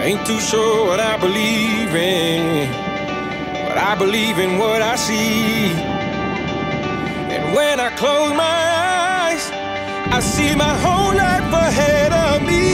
I ain't too sure what I believe in, but I believe in what I see. And when I close my eyes, I see my whole life ahead of me.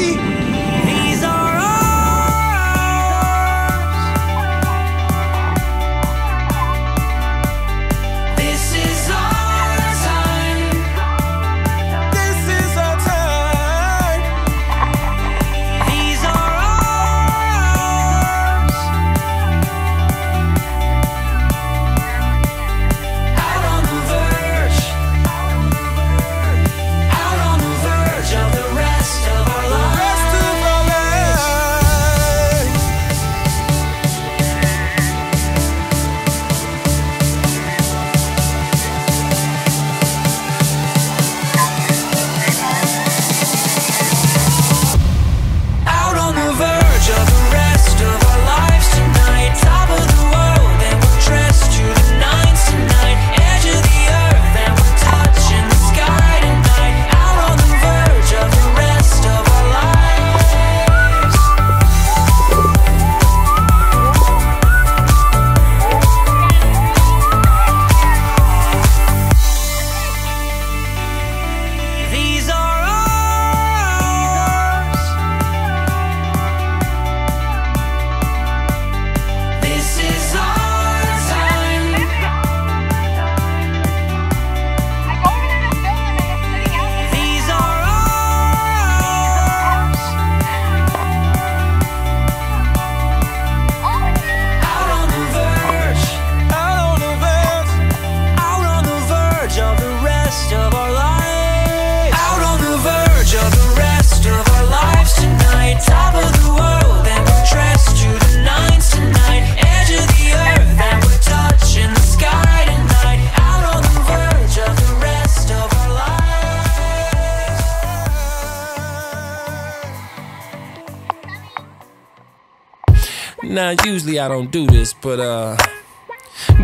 Now, usually I don't do this, but uh,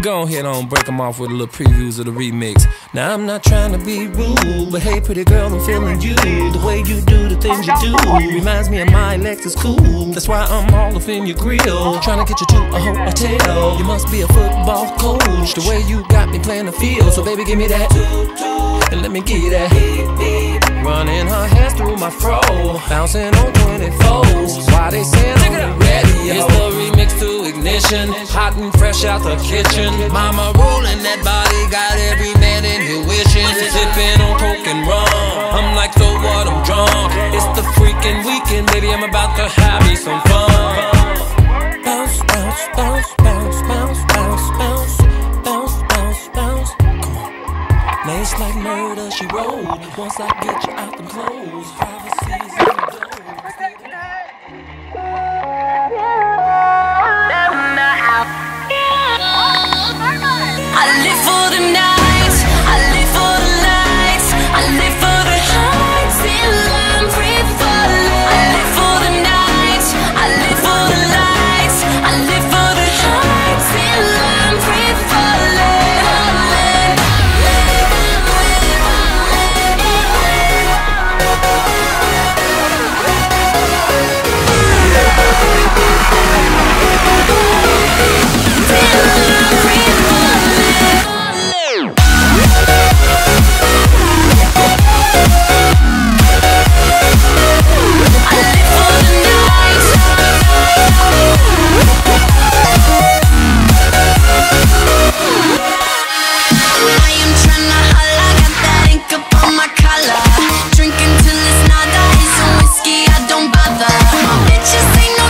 go ahead on break them off with a little previews of the remix. Now, I'm not trying to be rude, but hey, pretty girl, I'm feeling you. The way you do the things you do reminds me of my Lexus coupe. That's why I'm all up in your grill, trying to get you to a hotel. You must be a football coach, the way you got me playing the field. So, baby, give me that, and let me get that. Running her hands through my fro, bouncing on 24s. Why they saying I'm ready? It's the remix to ignition, hot and fresh out the kitchen. Mama rolling that body, got every man in here wishing. Sipping on coke and rum. I'm like, so what? I'm drunk. It's the freaking weekend, baby. I'm about to have me some fun. Bounce, bounce, bounce, bounce, bounce, bounce, bounce, bounce, bounce, bounce. Come like murder, she wrote. Once I get you out the clothes, privacy's in the. I live for the night. My bitches ain't